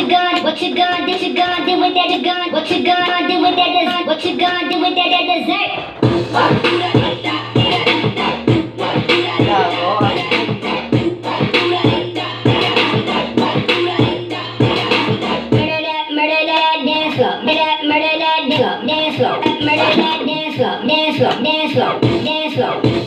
you gonna, what you gonna, what you gonna do with that gun? What you gonna do with that dessert? What you gonna do with that, that dessert? Murder that, murder that dance floor. Murder that, murder that dance floor. Dance floor. Murder that. Dance floor. Dance floor. Dance floor. Dance floor.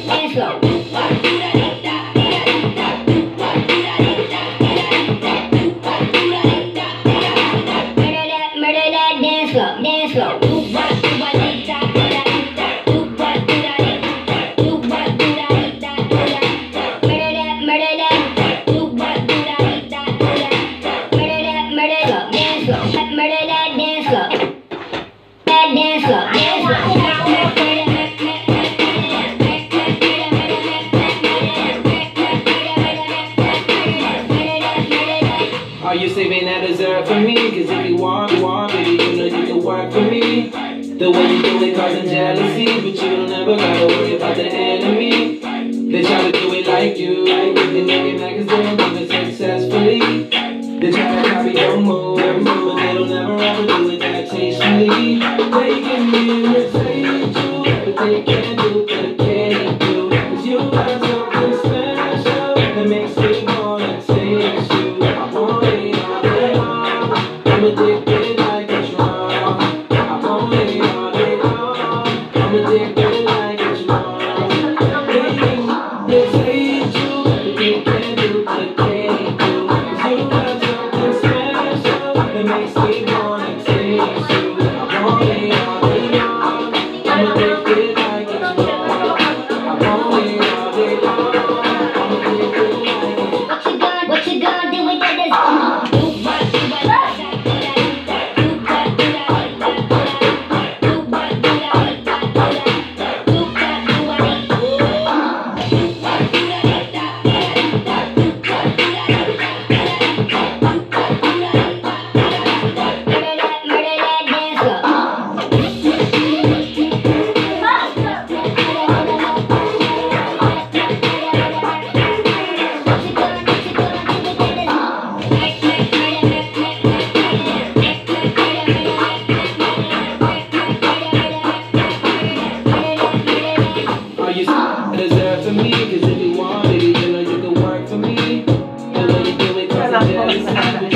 Are you saving that dessert for me? Cause if you want, you want, baby, you know you can work for me. The way you do it causing jealousy, but you don't ever gotta worry about the enemy. They try to do it like you, Copy your moves, but they don't ever ever do it that tastefully. They can imitate you, but they can't do makes me wanna 然后，